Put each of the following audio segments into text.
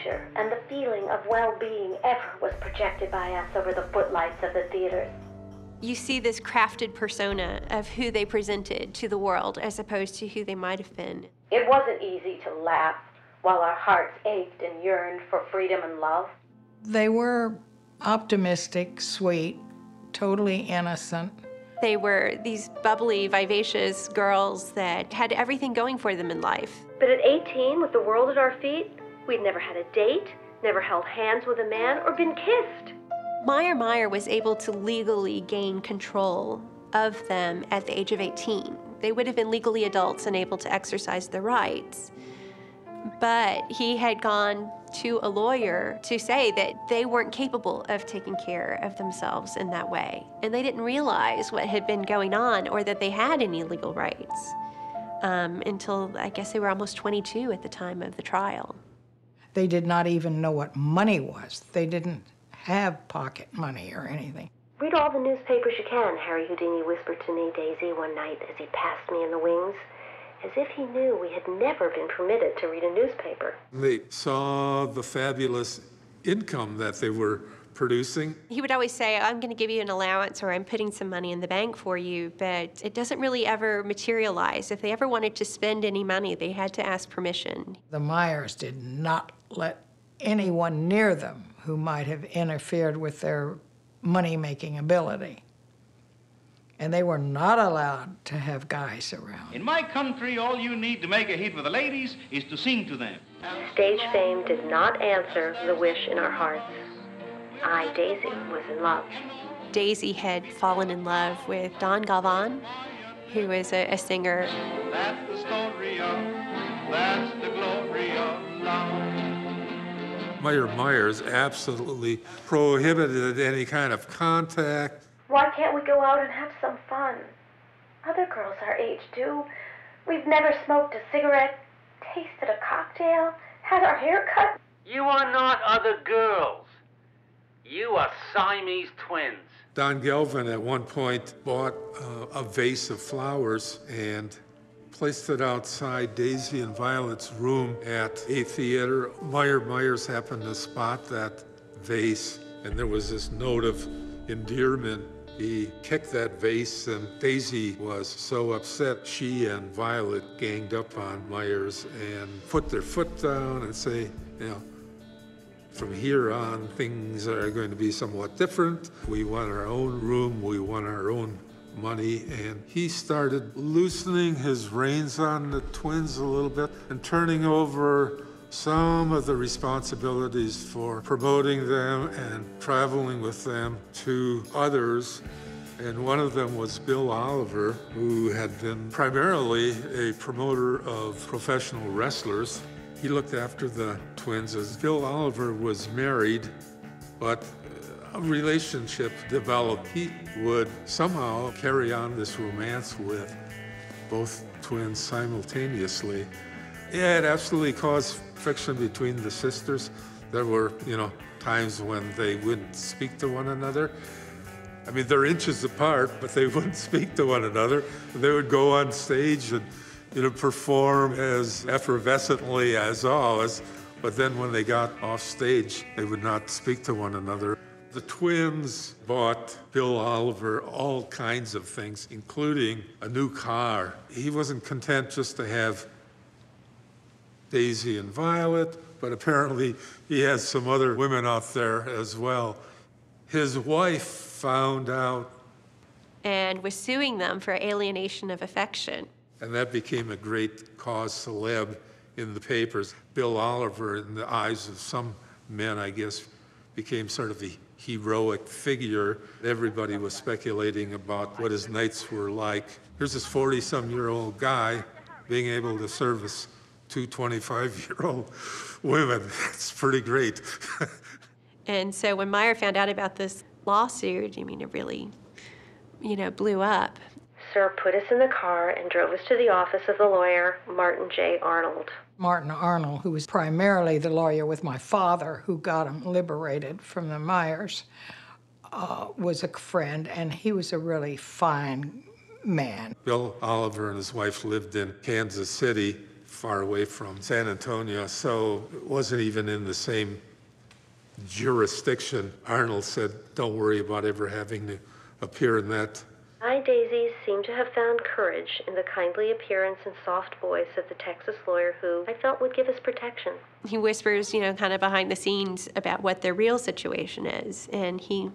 picture and the feeling of well being ever was projected by us over the footlights of the theaters. You see this crafted persona of who they presented to the world as opposed to who they might have been. It wasn't easy to laugh while our hearts ached and yearned for freedom and love. They were optimistic, sweet, totally innocent. They were these bubbly, vivacious girls that had everything going for them in life. But at 18, with the world at our feet, we'd never had a date, never held hands with a man, or been kissed. Meyer Meyer was able to legally gain control of them at the age of 18. They would have been legally adults and able to exercise their rights. But he had gone to a lawyer to say that they weren't capable of taking care of themselves in that way. And they didn't realize what had been going on or that they had any legal rights um, until I guess they were almost 22 at the time of the trial. They did not even know what money was. They didn't have pocket money or anything. Read all the newspapers you can, Harry Houdini whispered to me, Daisy, one night as he passed me in the wings, as if he knew we had never been permitted to read a newspaper. They saw the fabulous income that they were producing. He would always say, I'm going to give you an allowance or I'm putting some money in the bank for you, but it doesn't really ever materialize. If they ever wanted to spend any money, they had to ask permission. The Myers did not let anyone near them who might have interfered with their money making ability. And they were not allowed to have guys around. In my country, all you need to make a hit with the ladies is to sing to them. Stage fame did not answer the wish in our hearts. I, Daisy, was in love. Daisy had fallen in love with Don Galvan, who was a, a singer. That's the story of, that's the glory of love. Meyer Myers absolutely prohibited any kind of contact. Why can't we go out and have some fun? Other girls our age do. We've never smoked a cigarette, tasted a cocktail, had our hair cut. You are not other girls. You are Siamese twins. Don Galvan at one point bought uh, a vase of flowers and placed it outside Daisy and Violet's room at a theater. Meyer Myers happened to spot that vase, and there was this note of endearment. He kicked that vase, and Daisy was so upset. She and Violet ganged up on Myers and put their foot down and say, you know, from here on, things are going to be somewhat different. We want our own room, we want our own money, and he started loosening his reins on the twins a little bit and turning over some of the responsibilities for promoting them and traveling with them to others. And one of them was Bill Oliver, who had been primarily a promoter of professional wrestlers. He looked after the twins as Bill Oliver was married, but a relationship developed. He would somehow carry on this romance with both twins simultaneously. It absolutely caused friction between the sisters. There were, you know, times when they wouldn't speak to one another. I mean, they're inches apart, but they wouldn't speak to one another. They would go on stage and, you know, perform as effervescently as always. But then when they got off stage, they would not speak to one another. The twins bought Bill Oliver all kinds of things, including a new car. He wasn't content just to have Daisy and Violet, but apparently he has some other women out there as well. His wife found out, and was suing them for alienation of affection. And that became a great cause celeb in the papers. Bill Oliver, in the eyes of some men, I guess, became sort of a heroic figure. Everybody was speculating about what his nights were like. Here's this 40 some year old guy being able to service two 25 year old women. That's pretty great. And so when Meyer found out about this lawsuit, I mean, it really, you know, blew up. Sir put us in the car and drove us to the office of the lawyer, Martin J. Arnold. Martin Arnold, who was primarily the lawyer with my father, who got him liberated from the Myers, uh, was a friend, and he was a really fine man. Bill Oliver and his wife lived in Kansas City far away from San Antonio, so it wasn't even in the same jurisdiction. Arnold said, don't worry about ever having to appear in that. I, Daisy, seemed to have found courage in the kindly appearance and soft voice of the Texas lawyer who I felt would give us protection. He whispers, you know, kind of behind the scenes about what their real situation is, and he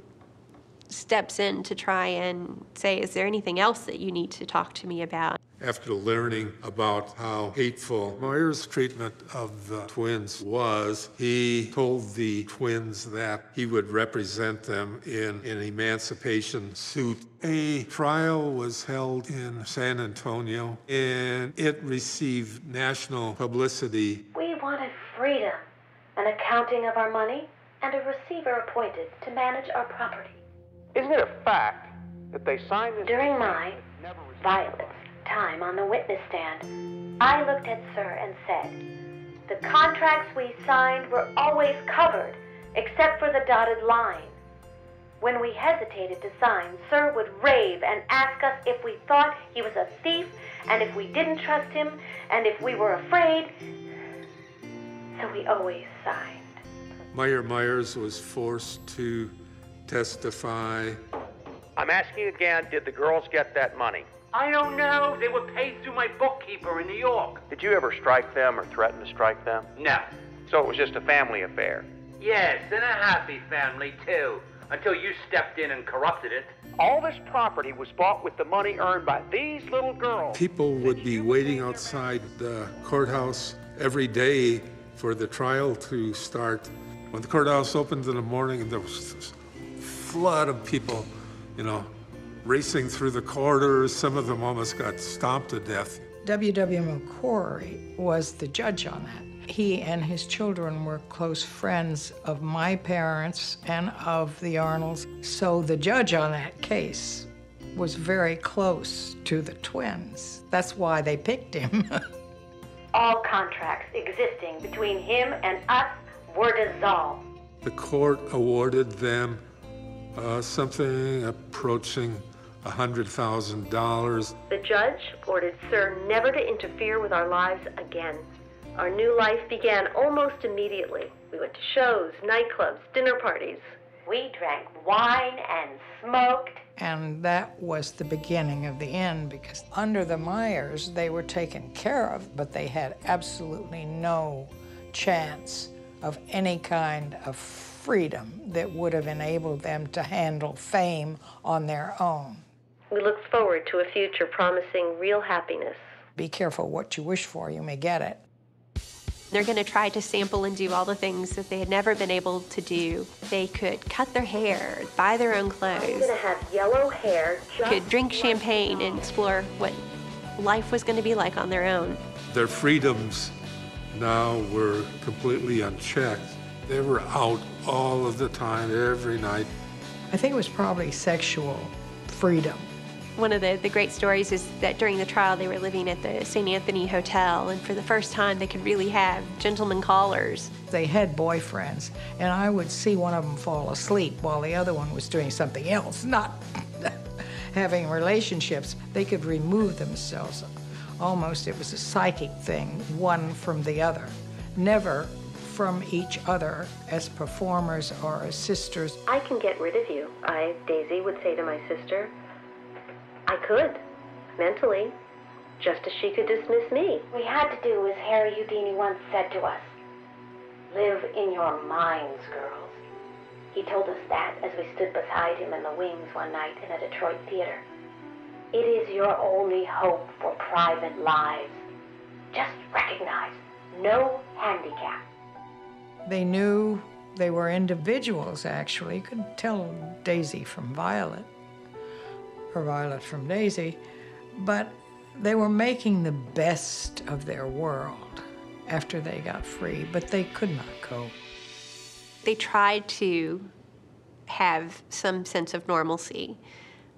steps in to try and say, Is there anything else that you need to talk to me about? After learning about how hateful Myers' treatment of the twins was, he told the twins that he would represent them in an emancipation suit. A trial was held in San Antonio and it received national publicity. We wanted freedom, an accounting of our money, and a receiver appointed to manage our property. Isn't it a fact that they signed this? During my, Violet's, time on the witness stand, I looked at Sir and said, The contracts we signed were always covered, except for the dotted line. When we hesitated to sign, Sir would rave and ask us if we thought he was a thief, and if we didn't trust him, and if we were afraid. So we always signed. Meyer Myers was forced to testify. I'm asking again, did the girls get that money? I don't know. They were paid through my bookkeeper in New York. Did you ever strike them or threaten to strike them? No. So it was just a family affair. Yes, and a happy family, too. Until you stepped in and corrupted it. All this property was bought with the money earned by these little girls. People would be waiting outside the courthouse every day for the trial to start. When the courthouse opened in the morning, there was a flood of people, you know, racing through the corridors. Some of them almost got stomped to death. W.W. McQuarrie was the judge on that. He and his children were close friends of my parents and of the Arnolds. So the judge on that case was very close to the twins. That's why they picked him. All contracts existing between him and us were dissolved. The court awarded them uh, something approaching $100,000. The judge ordered Sir never to interfere with our lives again. Our new life began almost immediately. We went to shows, nightclubs, dinner parties. We drank wine and smoked. And that was the beginning of the end because under the Myers, they were taken care of, but they had absolutely no chance of any kind of freedom that would have enabled them to handle fame on their own. We look forward to a future promising real happiness. Be careful what you wish for, you may get it. They're going to try to sample and do all the things that they had never been able to do. They could cut their hair, buy their own I'm clothes, gonna have yellow hair. Could drink champagne and explore what life was going to be like on their own. Their freedoms now were completely unchecked. They were out all of the time, every night. I think it was probably sexual freedom. One of the, the great stories is that during the trial, they were living at the St. Anthony Hotel, and for the first time, they could really have gentlemen callers. They had boyfriends, and I would see one of them fall asleep while the other one was doing something else, not having relationships. They could remove themselves. Almost it was a psychic thing, one from the other, never from each other as performers or as sisters. I can get rid of you, I, Daisy, would say to my sister. I could, mentally, just as she could dismiss me. We had to do as Harry Houdini once said to us live in your minds, girls. He told us that as we stood beside him in the wings one night in a Detroit theater. It is your only hope for private lives. Just recognize no handicap. They knew they were individuals, actually. You couldn't tell Daisy from Violet, or Violet from Daisy, but they were making the best of their world after they got free, but they could not cope. They tried to have some sense of normalcy.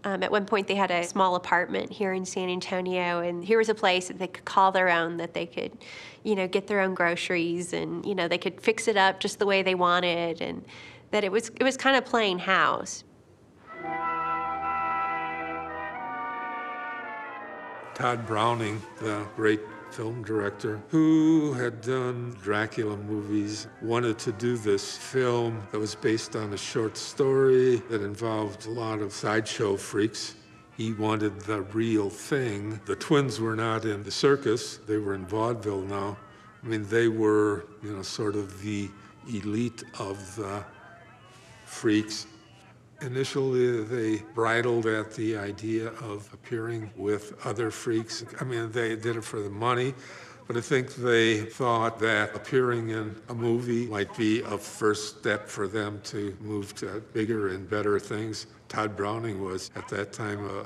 Um, at one point, they had a small apartment here in San Antonio, and here was a place that they could call their own, that they could, you know, get their own groceries, and you know, they could fix it up just the way they wanted, and that it was it was kind of playing house. Tod Browning, the great film director who had done Dracula movies, wanted to do this film that was based on a short story that involved a lot of sideshow freaks. He wanted the real thing. The twins were not in the circus, they were in vaudeville now. I mean, they were, you know, sort of the elite of the freaks. Initially, they bridled at the idea of appearing with other freaks. I mean, they did it for the money, but I think they thought that appearing in a movie might be a first step for them to move to bigger and better things. Tod Browning was at that time a,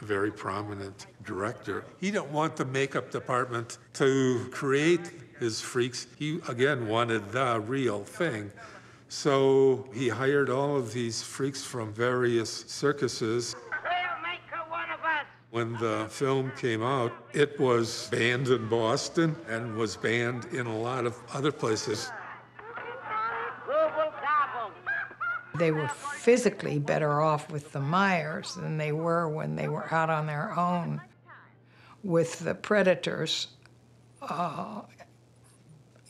a very prominent director. He didn't want the makeup department to create his freaks. He again wanted the real thing. So he hired all of these freaks from various circuses. When the film came out, it was banned in Boston and was banned in a lot of other places. They were physically better off with the Myers than they were when they were out on their own with the Predators uh,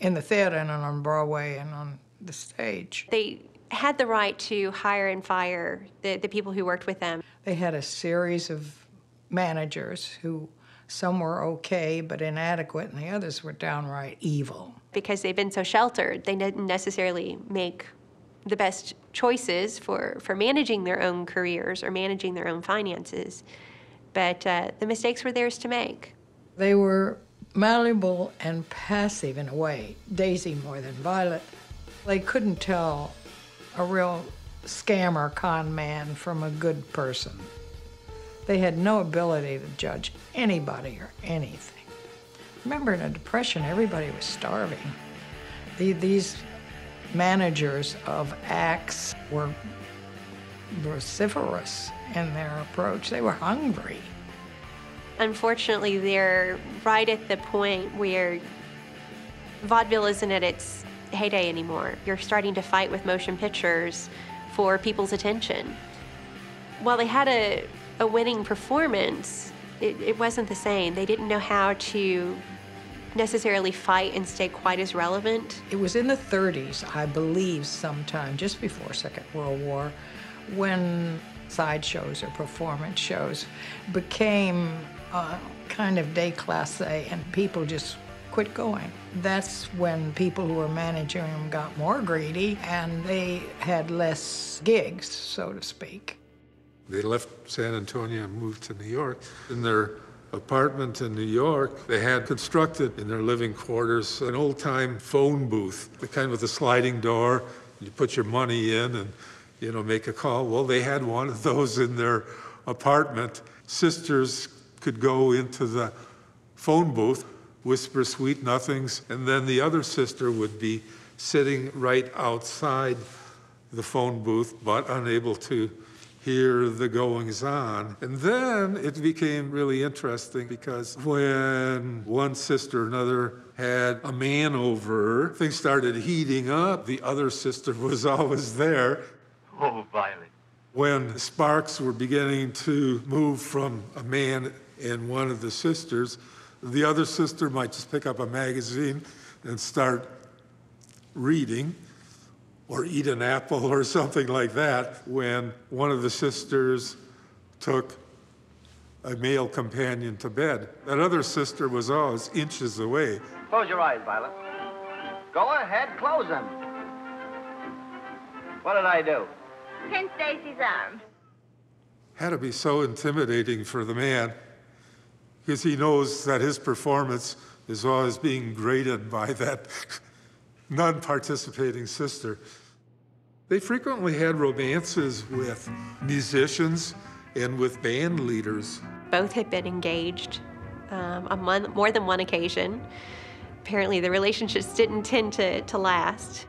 in the theater and on Broadway and on the stage. They had the right to hire and fire the, the people who worked with them. They had a series of managers who some were okay but inadequate, and the others were downright evil. Because they've been so sheltered, they didn't necessarily make the best choices for, for managing their own careers or managing their own finances. But uh, the mistakes were theirs to make. They were malleable and passive in a way, Daisy more than Violet. They couldn't tell a real scammer con man from a good person. They had no ability to judge anybody or anything. Remember, in a depression, everybody was starving. The, these managers of acts were vociferous in their approach. They were hungry. Unfortunately, they're right at the point where vaudeville isn't at its heyday anymore. You're starting to fight with motion pictures for people's attention. While they had a, a winning performance, it, it wasn't the same. They didn't know how to necessarily fight and stay quite as relevant. It was in the 30s, I believe, sometime just before Second World War, when sideshows or performance shows became uh, kind of déclassé and people just quit going. That's when people who were managing them got more greedy and they had less gigs, so to speak. They left San Antonio and moved to New York. In their apartment in New York, they had constructed in their living quarters an old time phone booth, the kind with a sliding door. You put your money in and, you know, make a call. Well, they had one of those in their apartment. Sisters could go into the phone booth, whisper sweet nothings, and then the other sister would be sitting right outside the phone booth, but unable to hear the goings on. And then it became really interesting because when one sister or another had a man over, things started heating up. The other sister was always there. Oh, Violet. When sparks were beginning to move from a man and one of the sisters, the other sister might just pick up a magazine and start reading or eat an apple or something like that when one of the sisters took a male companion to bed. That other sister was always inches away. Close your eyes, Violet. Go ahead, close them. What did I do? Pinch Stacy's arm. Had to be so intimidating for the man because he knows that his performance is always being graded by that non participating sister. They frequently had romances with musicians and with band leaders. Both had been engaged um, on one, more than one occasion. Apparently, the relationships didn't tend to, to last.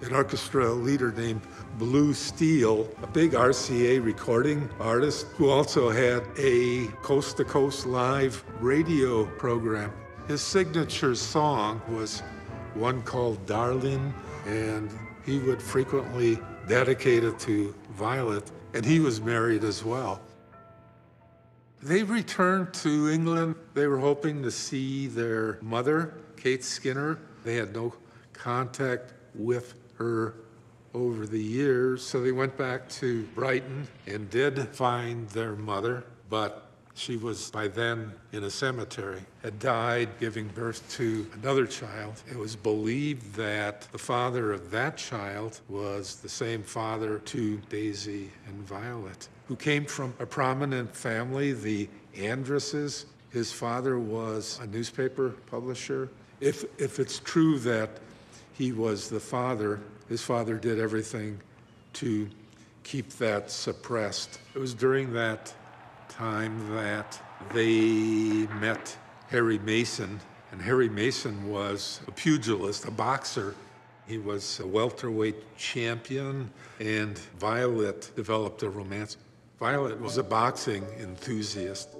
An orchestra leader named Blue Steele, a big RCA recording artist who also had a coast to coast live radio program. His signature song was one called Darlin', and he would frequently dedicate it to Violet, and he was married as well. They returned to England. They were hoping to see their mother, Kate Skinner. They had no contact with her over the years, so they went back to Brighton and did find their mother, but she was by then in a cemetery, had died giving birth to another child. It was believed that the father of that child was the same father to Daisy and Violet, who came from a prominent family, the Andresses. His father was a newspaper publisher. If, if it's true that he was the father, his father did everything to keep that suppressed. It was during that time that they met Harry Mason, and Harry Mason was a pugilist, a boxer. He was a welterweight champion, and Violet developed a romance. Violet was a boxing enthusiast.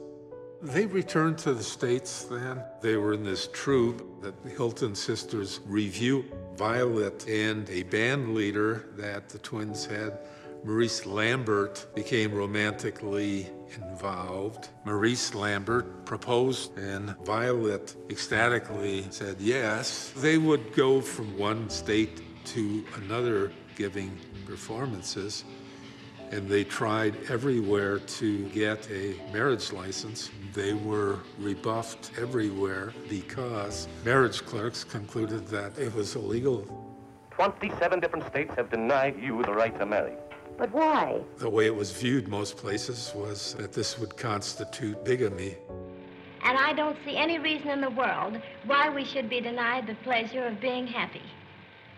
They returned to the States then. They were in this troupe that the Hilton Sisters Revue. Violet and a band leader that the twins had, Maurice Lambert, became romantically involved. Maurice Lambert proposed, and Violet ecstatically said yes. They would go from one state to another giving performances and they tried everywhere to get a marriage license. They were rebuffed everywhere because marriage clerks concluded that it was illegal. 27 different states have denied you the right to marry. But why? The way it was viewed most places was that this would constitute bigamy. And I don't see any reason in the world why we should be denied the pleasure of being happy.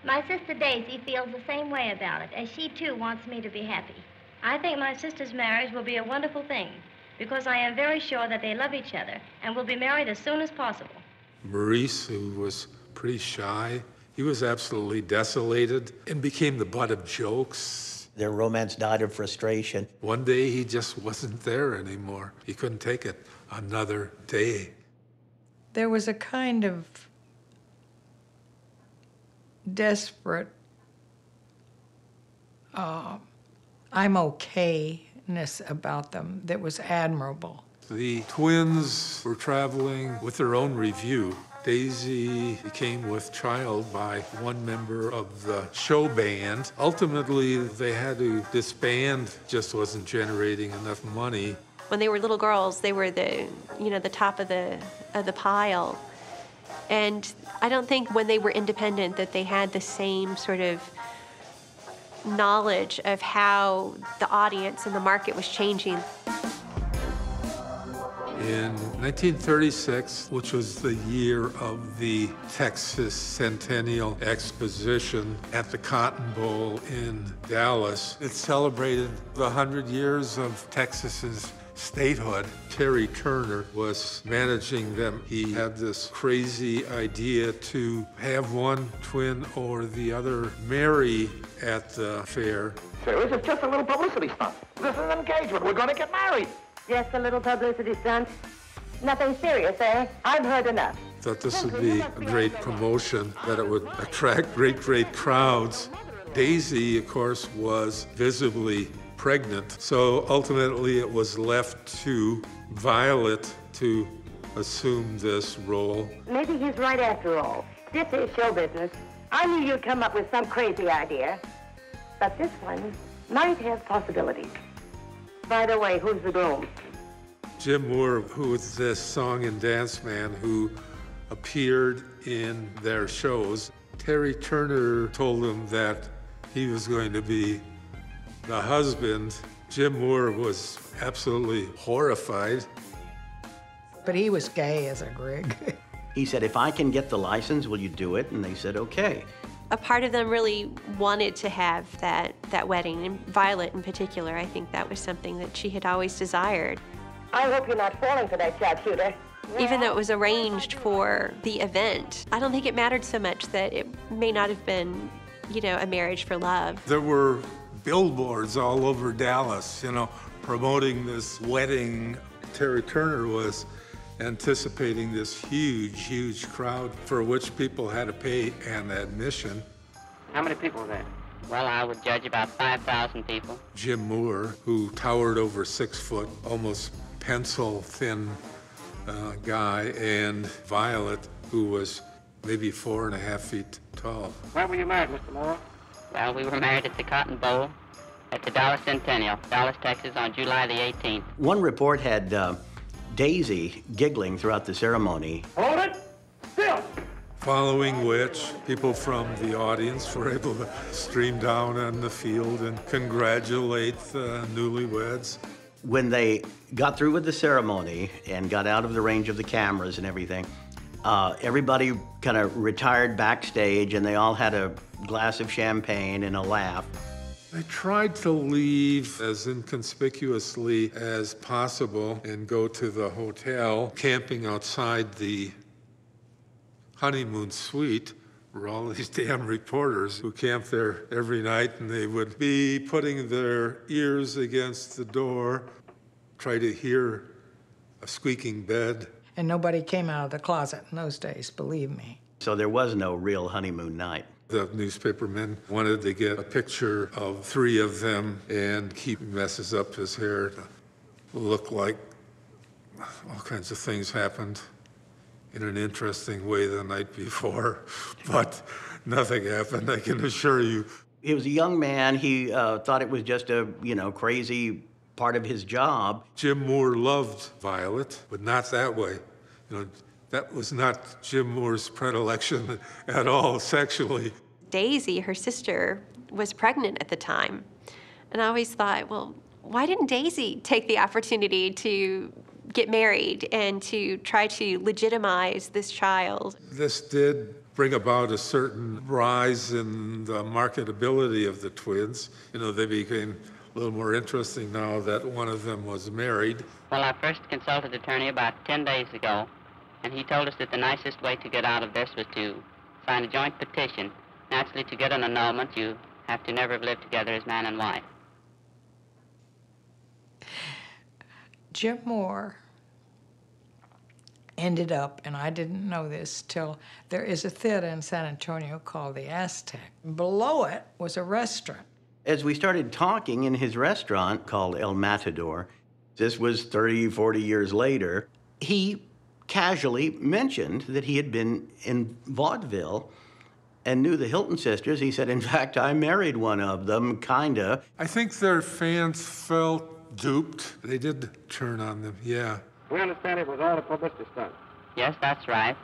My sister Daisy feels the same way about it, as she too wants me to be happy. I think my sister's marriage will be a wonderful thing because I am very sure that they love each other and will be married as soon as possible. Maurice, who was pretty shy, he was absolutely desolated and became the butt of jokes. Their romance died of frustration. One day he just wasn't there anymore. He couldn't take it another day. There was a kind of desperate uh, I'm okayness about them that was admirable. The twins were traveling with their own revue. Daisy came with child by one member of the show band. Ultimately, they had to disband, just wasn't generating enough money. When they were little girls, they were the, you know, the top of the of the pile. And I don't think when they were independent that they had the same sort of knowledge of how the audience and the market was changing. In 1936, which was the year of the Texas Centennial Exposition at the Cotton Bowl in Dallas, it celebrated the 100 years of Texas's statehood. Terry Turner was managing them. He had this crazy idea to have one twin or the other marry at the fair. So this is just a little publicity stunt. This is an engagement. We're going to get married. Just a little publicity stunt. Nothing serious, eh? I've heard enough. Thought this would be a great promotion, that it would attract great, great crowds. Daisy, of course, was visibly pregnant. So ultimately, it was left to Violet to assume this role. Maybe he's right after all. This is show business. I knew you'd come up with some crazy idea. But this one might have possibilities. By the way, who's the groom? Jim Moore, who was this song and dance man who appeared in their shows, Terry Turner told him that he was going to be the husband, Jim Moore was absolutely horrified. But he was gay as a grig. he said, if I can get the license, will you do it? And they said, okay. A part of them really wanted to have that, that wedding, and Violet in particular, I think that was something that she had always desired. I hope you're not falling for that sharpshooter. Even though it was arranged for the event, I don't think it mattered so much that it may not have been, you know, a marriage for love. There were billboards all over Dallas, you know, promoting this wedding. Terry Turner was anticipating this huge, huge crowd for which people had to pay an admission. How many people were there? Well, I would judge about 5,000 people. Jim Moore, who towered over six foot, almost pencil thin uh, guy, and Violet, who was maybe four and a half feet tall. Where were you married, Mr. Moore? Well, we were married at the Cotton Bowl at the Dallas Centennial, Dallas, Texas, on July the 18th. One report had uh, Daisy giggling throughout the ceremony. Hold it! Still! Following which, people from the audience were able to stream down on the field and congratulate the newlyweds. When they got through with the ceremony and got out of the range of the cameras and everything, uh, everybody kind of retired backstage and they all had a glass of champagne and a laugh. I tried to leave as inconspicuously as possible and go to the hotel, camping outside the honeymoon suite were all these damn reporters who camped there every night and they would be putting their ears against the door, try to hear a squeaking bed. And nobody came out of the closet in those days, believe me. So there was no real honeymoon night. The newspapermen wanted to get a picture of three of them and he messes up his hair to look like all kinds of things happened in an interesting way the night before, but nothing happened, I can assure you. He was a young man. He uh, thought it was just a, you know, crazy part of his job. Jim Moore loved Violet, but not that way. You know, that was not Jim Moore's predilection at all sexually. Daisy, her sister, was pregnant at the time. And I always thought, well, why didn't Daisy take the opportunity to get married and to try to legitimize this child? This did bring about a certain rise in the marketability of the twins. You know, they became a little more interesting now that one of them was married. Well, I first consulted attorney about 10 days ago, and he told us that the nicest way to get out of this was to sign a joint petition. Naturally, to get an annulment, you have to never have lived together as man and wife. Jim Moore ended up, and I didn't know this till there is a theater in San Antonio called the Aztec. Below it was a restaurant. As we started talking in his restaurant called El Matador, this was 30, 40 years later, he casually mentioned that he had been in vaudeville and knew the Hilton sisters. He said, in fact, I married one of them, kinda. I think their fans felt duped. They did turn on them, yeah. We understand it was all a publicity stunt. Yes, that's right.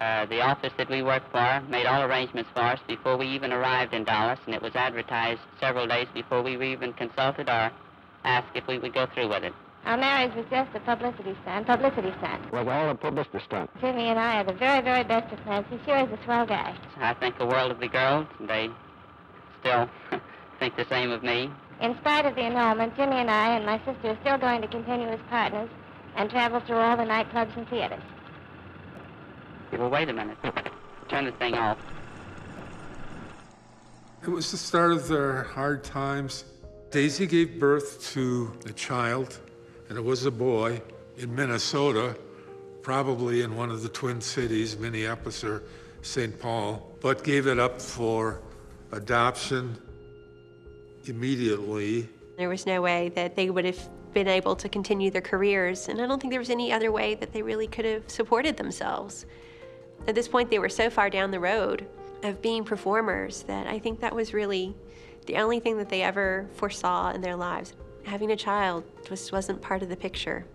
Uh, the office that we worked for made all arrangements for us before we even arrived in Dallas, and it was advertised several days before we were even consulted or asked if we would go through with it. Our marriage was just a publicity stunt, publicity stunt. Was all a publicity stunt. Jimmy and I are the very, very best of friends. He sure is a swell guy. I think the world of the girls. They still think the same of me. In spite of the annulment, Jimmy and I and my sister are still going to continue as partners and travel through all the nightclubs and theaters. Well, wait a minute. Turn the thing off. It was the start of their hard times. Daisy gave birth to a child, and it was a boy in Minnesota, probably in one of the Twin Cities, Minneapolis or St. Paul, but gave it up for adoption immediately. There was no way that they would have been able to continue their careers, and I don't think there was any other way that they really could have supported themselves. At this point, they were so far down the road of being performers that I think that was really the only thing that they ever foresaw in their lives. Having a child just wasn't part of the picture.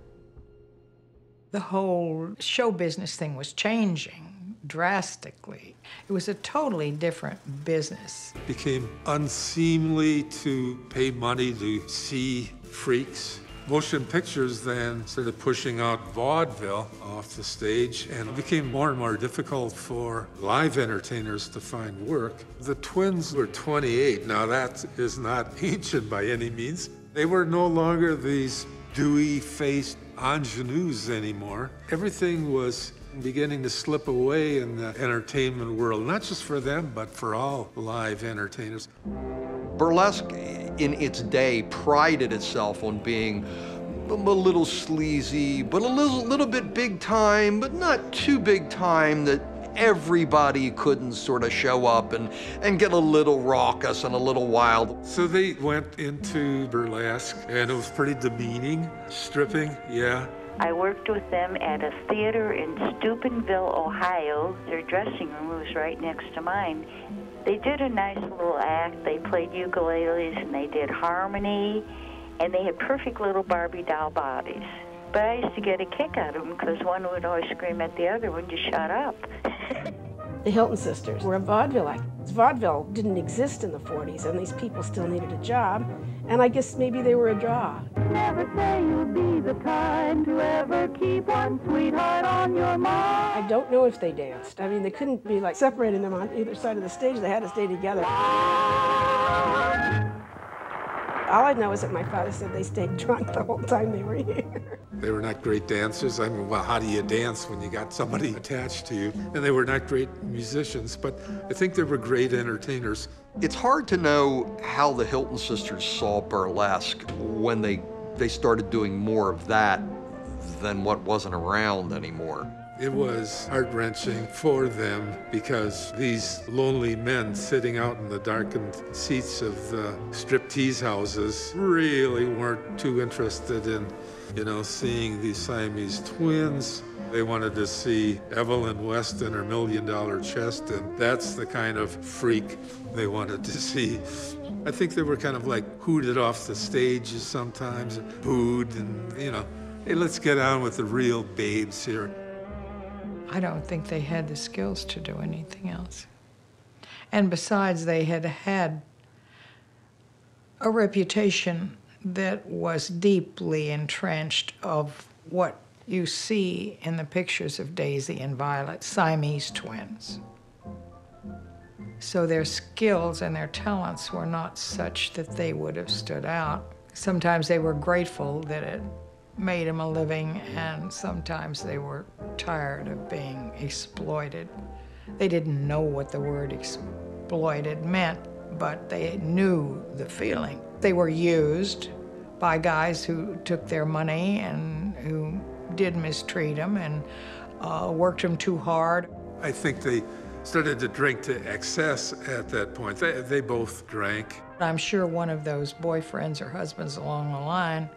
The whole show business thing was changing drastically. It was a totally different business. It became unseemly to pay money to see freaks. Motion pictures then started pushing out vaudeville off the stage, and it became more and more difficult for live entertainers to find work. The twins were 28. Now, that is not ancient by any means. They were no longer these dewy faced ingenues anymore. Everything was beginning to slip away in the entertainment world, not just for them, but for all live entertainers. Burlesque, in its day, prided itself on being a little sleazy, but a little, little bit big time, but not too big time that everybody couldn't sort of show up and, and get a little raucous and a little wild. So they went into burlesque, and it was pretty demeaning. Stripping, yeah. I worked with them at a theater in Steubenville, Ohio. Their dressing room was right next to mine. They did a nice little act. They played ukuleles and they did harmony, and they had perfect little Barbie doll bodies. But I used to get a kick out of them because one would always scream at the other one to shut up. The Hilton sisters were a vaudeville act. Vaudeville didn't exist in the 40s, and these people still needed a job, and I guess maybe they were a draw. Never say you'll be the kind to ever keep one sweetheart on your mind. I don't know if they danced. I mean, they couldn't be like separating them on either side of the stage. They had to stay together. Ah! All I know is that my father said they stayed drunk the whole time they were here. They were not great dancers. I mean, well, how do you dance when you got somebody attached to you? And they were not great musicians, but I think they were great entertainers. It's hard to know how the Hilton sisters saw burlesque when they, they started doing more of that than what wasn't around anymore. It was heart wrenching for them because these lonely men sitting out in the darkened seats of the striptease houses really weren't too interested in, you know, seeing these Siamese twins. They wanted to see Evelyn West and her million dollar chest, and that's the kind of freak they wanted to see. I think they were kind of like hooted off the stages sometimes, booed, and, you know, hey, let's get on with the real babes here. I don't think they had the skills to do anything else. And besides, they had had a reputation that was deeply entrenched of what you see in the pictures of Daisy and Violet, Siamese twins. So their skills and their talents were not such that they would have stood out. Sometimes they were grateful that it made them a living, and sometimes they were tired of being exploited. They didn't know what the word exploited meant, but they knew the feeling. They were used by guys who took their money and who did mistreat them and uh, worked them too hard. I think they started to drink to excess at that point. They, they both drank. I'm sure one of those boyfriends or husbands along the line